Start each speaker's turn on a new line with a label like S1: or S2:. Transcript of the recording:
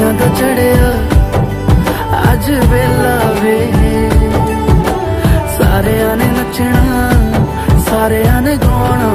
S1: ਦੁਨੀਆ ਦਾ ਚੜਿਆ। ਅੱਜ ਵੇਲਾ ਵੇ। ਸਾਰਿਆਂ ਨੇ ਨੱਚਣਾ ਸਾਰਿਆਂ ਨੇ ਗਾਉਣਾ।